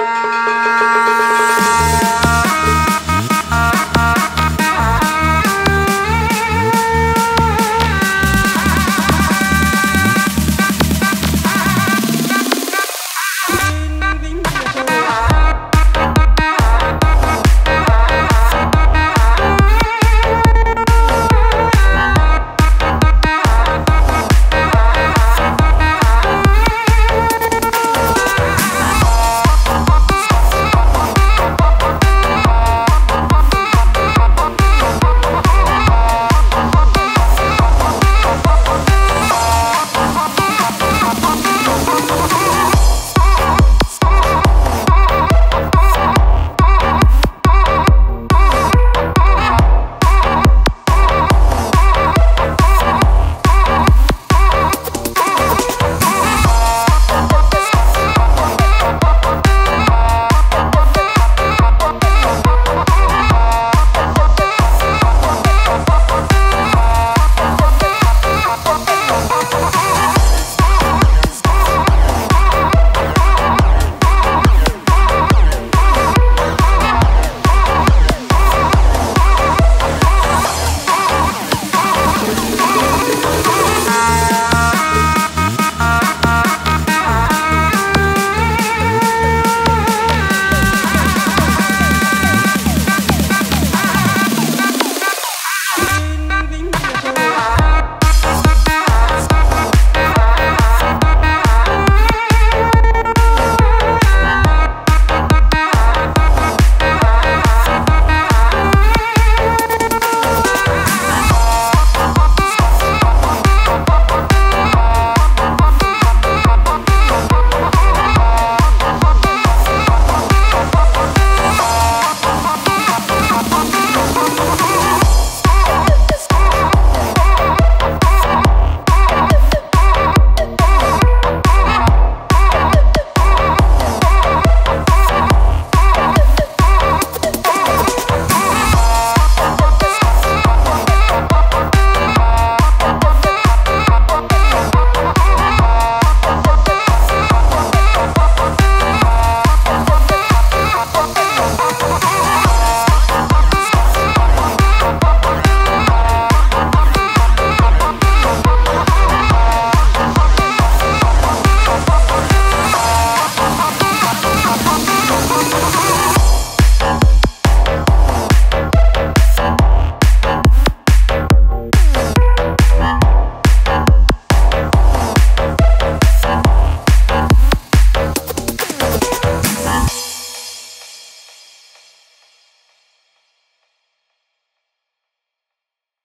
Música